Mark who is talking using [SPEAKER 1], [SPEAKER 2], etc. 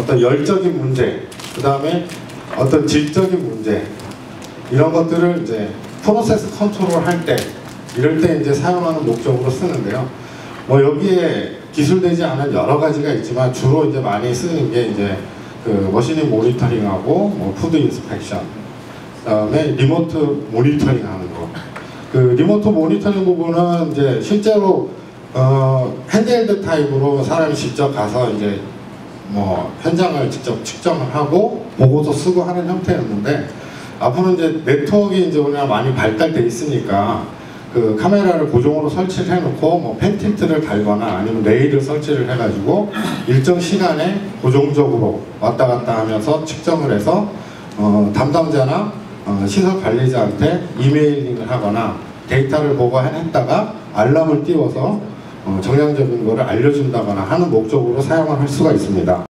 [SPEAKER 1] 어떤 열적인 문제, 그 다음에 어떤 질적인 문제 이런 것들을 이제 프로세스 컨트롤 할 때 이럴 때 이제 사용하는 목적으로 쓰는데요. 뭐 여기에 기술되지 않은 여러 가지가 있지만 주로 이제 많이 쓰는 게 이제 그 machine인 모니터링하고 뭐 food inspection, 그다음에 remote 모니터링 하는 거. 그 remote 모니터링 부분은 이제 실제로 어, handheld 타입으로 사람이 직접 가서 이제 뭐 현장을 직접 측정을 하고 보고서 쓰고 하는 형태였는데 앞으로 이제 네트워크 이제 우리가 많이 발달돼 있으니까 그 카메라를 고정으로 설치를 해놓고 뭐 pan-tilt를 달거나 아니면 레일을 설치를 해가지고 일정 시간에 고정적으로 왔다 갔다 하면서 측정을 해서 어, 담당자나 어, 시설 관리자한테 emailing을 하거나 데이터를 보고했다가 알람을 띄워서 어, 정량적인 거를 알려준다거나 하는 목적으로 사용을 할 수가 있습니다.